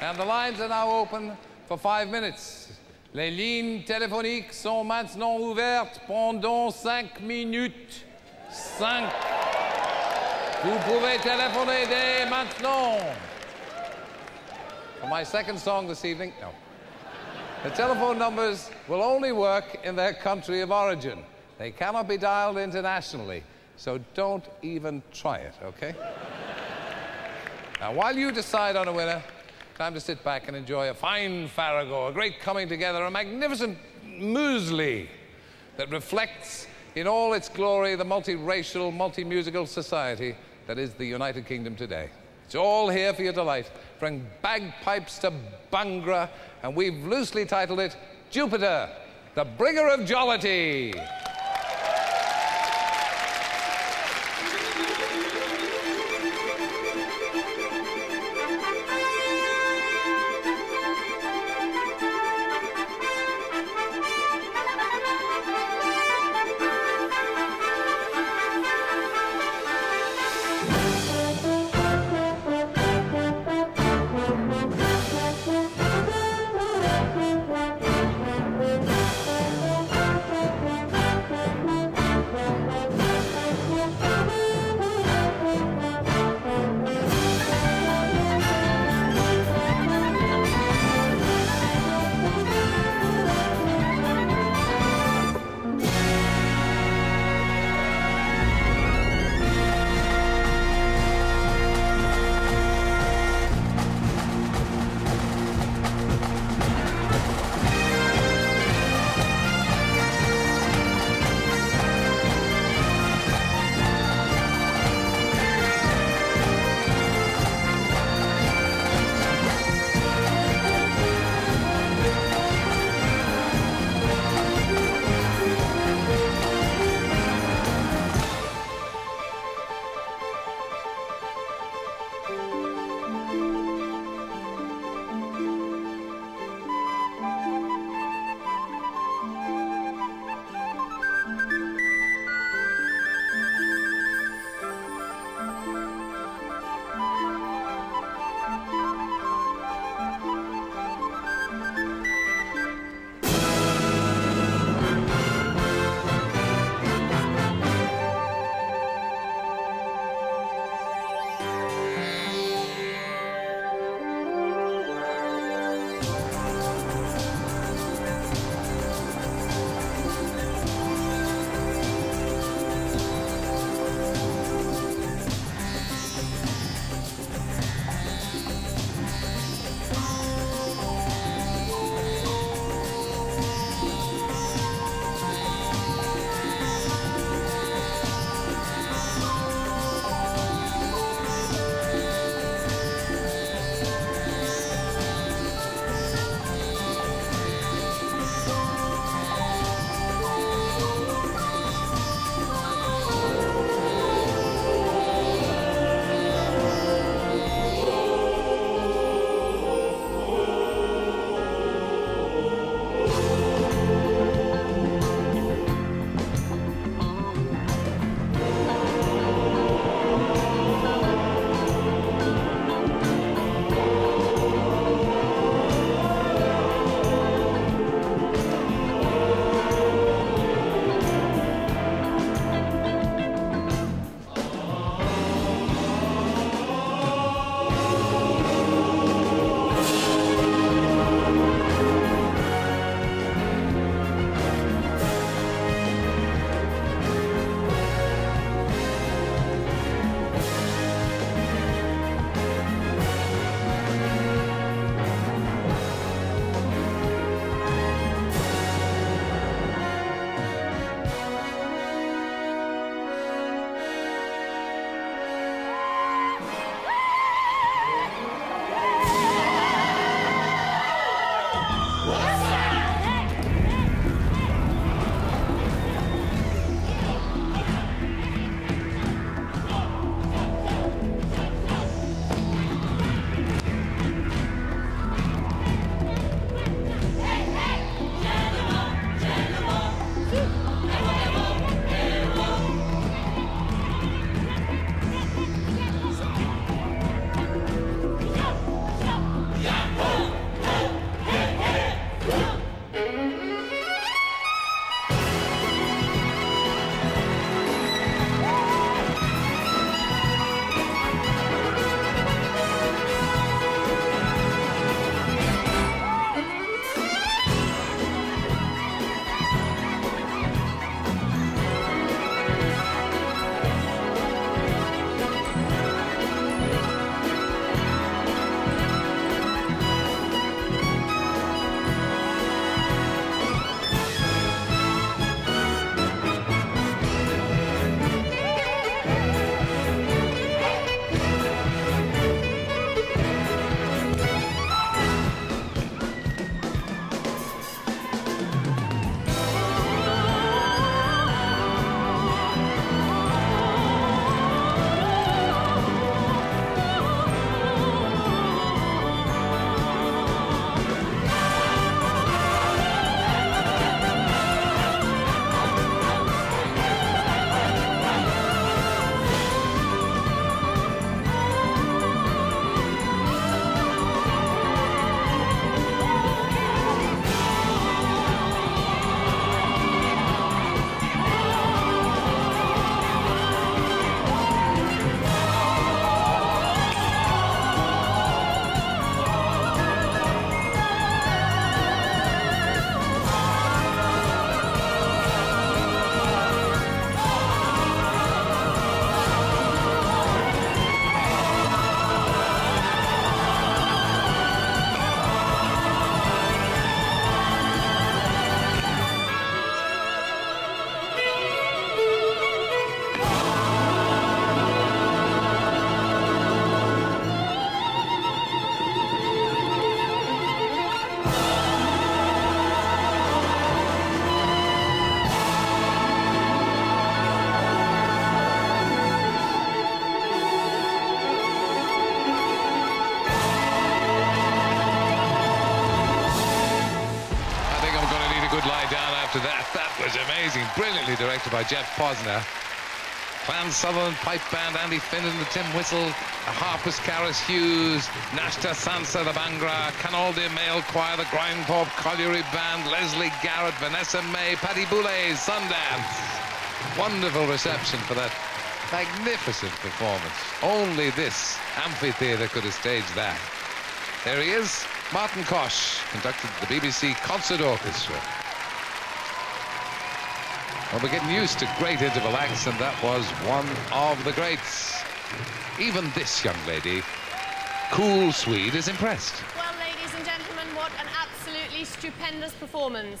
And the lines are now open for five minutes. Les lignes téléphoniques sont maintenant ouvertes pendant cinq minutes. Cinq. Vous pouvez téléphoner dès maintenant. For my second song this evening, no. The telephone numbers will only work in their country of origin. They cannot be dialed internationally, so don't even try it, okay? now, while you decide on a winner, time to sit back and enjoy a fine farrago, a great coming together, a magnificent muesli that reflects in all its glory the multiracial, multi-musical society that is the United Kingdom today. It's all here for your delight, from bagpipes to Bhangra, and we've loosely titled it Jupiter, the bringer of jollity. amazing, brilliantly directed by Geoff Posner. Clan Sutherland Pipe Band, Andy Finnan, the Tin Whistle, Harpers Caris Hughes, Nashta Sansa, the Bhangra, Canoldir Male Choir, the Grimethorpe Colliery Band, Lesley Garrett, Vanessa Mae, Paddy Boulay, Sundance. Wonderful reception for that magnificent performance. Only this amphitheatre could have staged that. There he is, Martin Koch, conducted the BBC Concert Orchestra. Well, we're getting used to great interval acts, and that was one of the greats. Even this young lady, cool Swede, is impressed. Well, ladies and gentlemen, what an absolutely stupendous performance.